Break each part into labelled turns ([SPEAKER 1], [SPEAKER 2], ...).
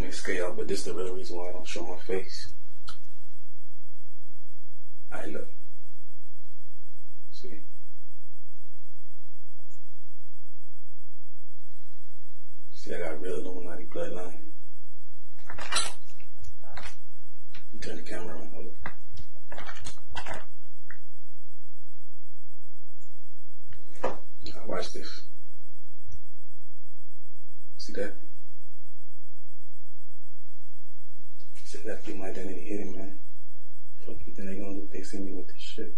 [SPEAKER 1] to scare y'all, but this is the real reason why I don't show my face. Alright, look. See? See, I got real Illuminati bloodline. Turn the camera around. Hold up. Now watch this. See that? He said, left my identity hidden, man. Fuck you think they gonna do they see me with this shit?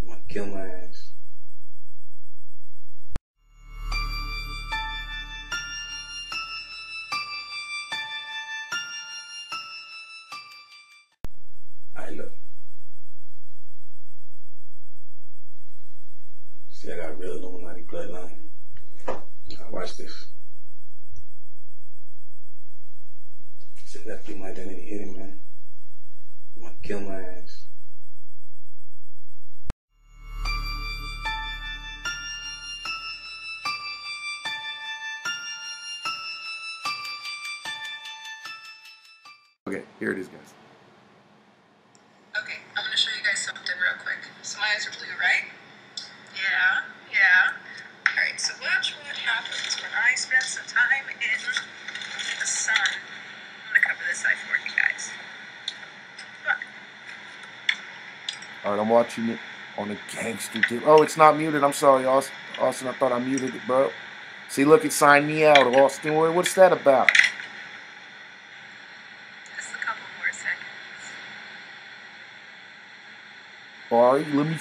[SPEAKER 1] I'm gonna kill my ass. Alright, look. See, I got real Illuminati bloodline. Now watch this. He said, my identity hidden, man. I'm gonna kill my ass.
[SPEAKER 2] Okay, here it is, guys.
[SPEAKER 3] Okay, I'm gonna show you guys something real quick. So my eyes are blue, right? Yeah, yeah. Alright, so watch what happens when I spend some time in the sun. I'm gonna cover this eye for you guys. Look.
[SPEAKER 2] All right, I'm watching it on the gangster tip. Oh, it's not muted. I'm sorry, Austin. Austin, I thought I muted it, bro. See, look, it signed me out, Austin. What's that about?
[SPEAKER 3] Just a couple more seconds.
[SPEAKER 2] All right, let me.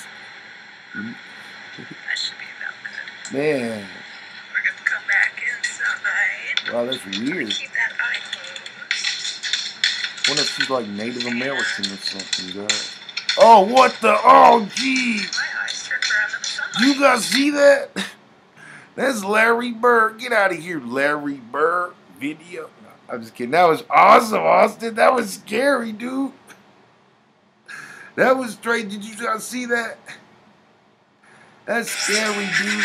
[SPEAKER 3] That should be about good.
[SPEAKER 2] Man,
[SPEAKER 3] We're gonna come back inside.
[SPEAKER 2] wow, that's weird.
[SPEAKER 3] Keep that eye closed.
[SPEAKER 2] wonder if she's like Native American or something, guys. Oh, what the? Oh, gee.
[SPEAKER 3] My eyes turned around to the sunlight.
[SPEAKER 2] You guys see that? That's Larry Bird. Get out of here, Larry Bird video. No, I'm just kidding. That was awesome, Austin. That was scary, dude. That was straight. Did you guys see that? That's scary, dude.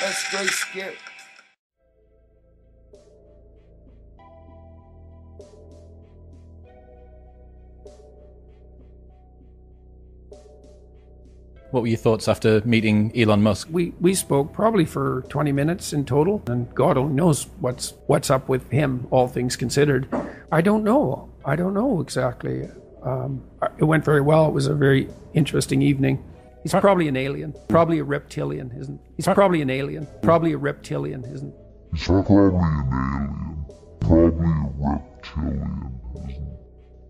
[SPEAKER 2] That's straight scary.
[SPEAKER 4] What were your thoughts after meeting Elon Musk?
[SPEAKER 5] We we spoke probably for 20 minutes in total, and God only knows what's what's up with him. All things considered, I don't know. I don't know exactly. Um, it went very well. It was a very interesting evening. He's probably an alien, probably a reptilian, isn't? He? He's probably an alien, probably a reptilian, isn't? He?
[SPEAKER 6] He's probably an alien. Probably a reptilian, isn't he?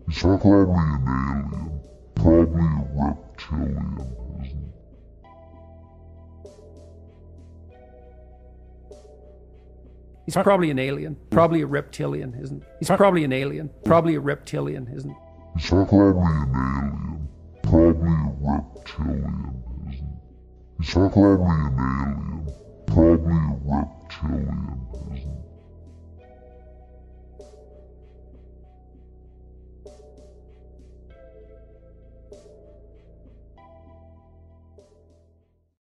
[SPEAKER 6] He's probably an alien. Probably a reptilian,
[SPEAKER 5] He's probably an alien, probably a reptilian, isn't? He's probably an alien, probably a reptilian, isn't?
[SPEAKER 6] He's probably an alien. Probably a reptilian, isn't he? He's probably an alien. Probably a reptilian,